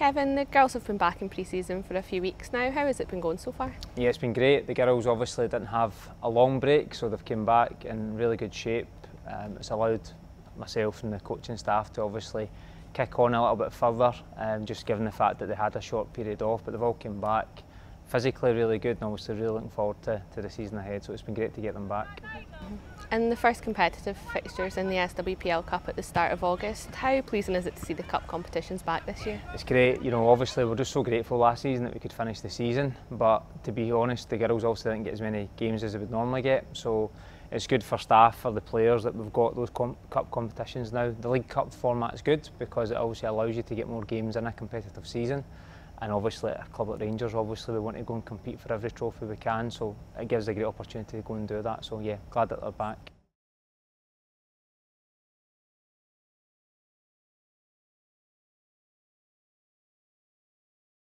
Kevin, the girls have been back in pre-season for a few weeks now. How has it been going so far? Yeah, it's been great. The girls obviously didn't have a long break, so they've come back in really good shape. Um, it's allowed myself and the coaching staff to obviously kick on a little bit further, um, just given the fact that they had a short period off, but they've all come back physically really good and obviously really looking forward to, to the season ahead, so it's been great to get them back. Mm -hmm. In the first competitive fixtures in the SWPL Cup at the start of August, how pleasing is it to see the Cup competitions back this year? It's great, you know, obviously we're just so grateful last season that we could finish the season, but to be honest, the girls also didn't get as many games as they would normally get, so it's good for staff, for the players that we've got those cup competitions now. The League Cup format is good because it obviously allows you to get more games in a competitive season. and obviously a club like Rangers obviously we want to go and compete for every trophy we can so it gives a great opportunity to go and do that so yeah glad that they're back.